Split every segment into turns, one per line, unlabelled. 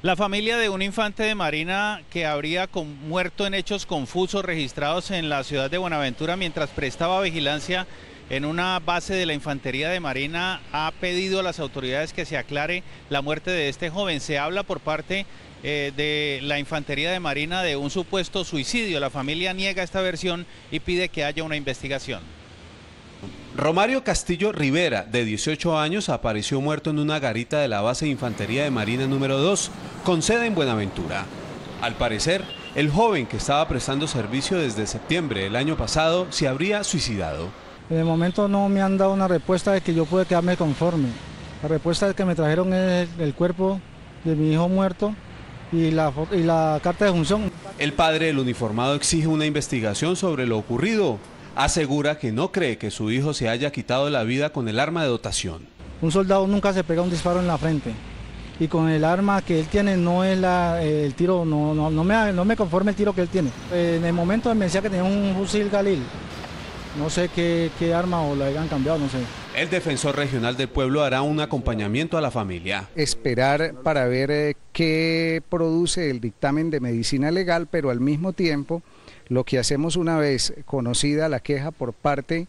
La familia de un infante de Marina que habría muerto en hechos confusos registrados en la ciudad de Buenaventura mientras prestaba vigilancia en una base de la Infantería de Marina ha pedido a las autoridades que se aclare la muerte de este joven. Se habla por parte eh, de la Infantería de Marina de un supuesto suicidio. La familia niega esta versión y pide que haya una investigación.
Romario Castillo Rivera, de 18 años, apareció muerto en una garita de la base de Infantería de Marina número 2, con sede en Buenaventura. Al parecer, el joven que estaba prestando servicio desde septiembre del año pasado se habría suicidado.
El momento no me han dado una respuesta de que yo pueda quedarme conforme. La respuesta que me trajeron es el cuerpo de mi hijo muerto y la, y la carta de función.
El padre del uniformado exige una investigación sobre lo ocurrido. Asegura que no cree que su hijo se haya quitado la vida con el arma de dotación.
Un soldado nunca se pega un disparo en la frente y con el arma que él tiene no es la, el tiro, no, no, no, me, no me conforme el tiro que él tiene. En el momento me decía que tenía un fusil Galil, no sé qué, arma o la hayan cambiado, no sé.
El defensor regional del pueblo hará un acompañamiento a la familia.
Esperar para ver eh, qué produce el dictamen de medicina legal, pero al mismo tiempo lo que hacemos una vez conocida la queja por parte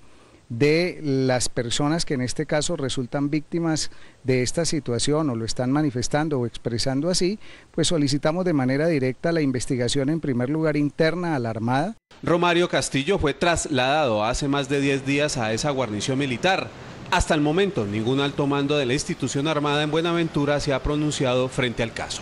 de las personas que en este caso resultan víctimas de esta situación o lo están manifestando o expresando así, pues solicitamos de manera directa la investigación en primer lugar interna a la Armada.
Romario Castillo fue trasladado hace más de 10 días a esa guarnición militar. Hasta el momento, ningún alto mando de la institución armada en Buenaventura se ha pronunciado frente al caso.